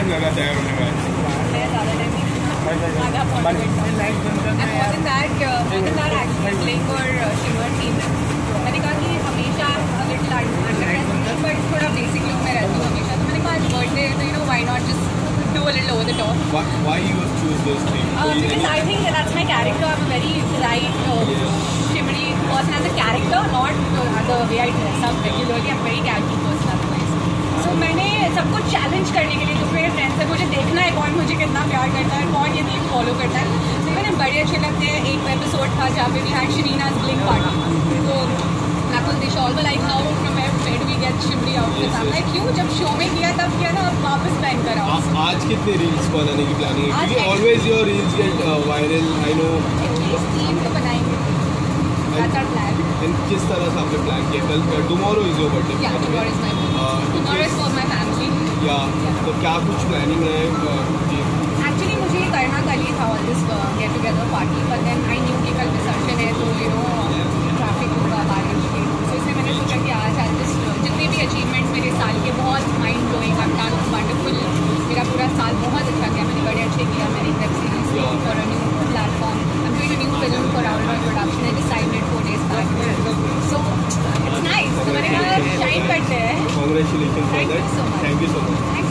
Time लगा तैयार होने में मैं ज़्यादा टाइम नहीं आधा पौना घंटा And more than that, uh, more than that actually playing for uh, Shimmer team है मैंने कहा कि हमेशा a little under but थोड़ा basic look में रहती हूँ हमेशा तो मैंने कहा आज birthday है तो you know why not just do a little over the top Why, why you choose those three? Uh, Is because any- I think that that's my character. I'm a very bright, uh, shimmery person as a character, not uh, the way I dress up regularly. I'm very casual person otherwise. So मैंने सबको challenge करने के लिए प्यार करता है कौन ये रील फॉलो करता है। तो मैंने बड़े अच्छे लगते हैं। एक एपिसोड था जहाँ पे we had Sharina's blink party तो like how from where, where do we get shimmery outfits I'm like क्यों जब शो में किया तब किया ना अब वापस पहन कर। आओ आज कितने रील्स बनाने की प्लानिंग है? क्योंकि always your reels get viral I know at least तीन तो बनाएँगे। That's our plan. एंड किस तरह से आपने प्लान किया? कल tomorrow is your birthday is my birthday. Tomorrow is for my family. या तो क्या कुछ प्लानिंग है uh, कि Actually, मुझे ये करना कल ही था all this uh, party together then then I कि कल विसर्जन है तो यू नो ट्रैफ़िक होगा बारिश के। तो इसलिए मैंने सोचा कि आज आज uh, जितने भी अचीवमेंट्स मेरे साल के बहुत mind blowing I done wonderful मेरा पूरा साल बहुत अच्छा गया मैंने बड़े अच्छे किया मैंने web series for a new platform I am doing a new film for our production I decided four days back so it's nice तो मैंने कहा शाइन करते हैं। That thank you so much.